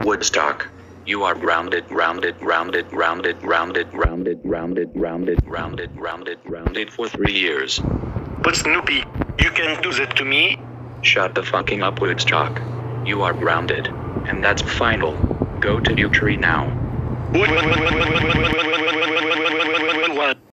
Woodstock. You are grounded, grounded, grounded, grounded, grounded, grounded, grounded, grounded, grounded, grounded, grounded for three years. But Snoopy, you can do that to me? Shut the fucking up, Woodstock. You are grounded. And that's final. Go to new tree now.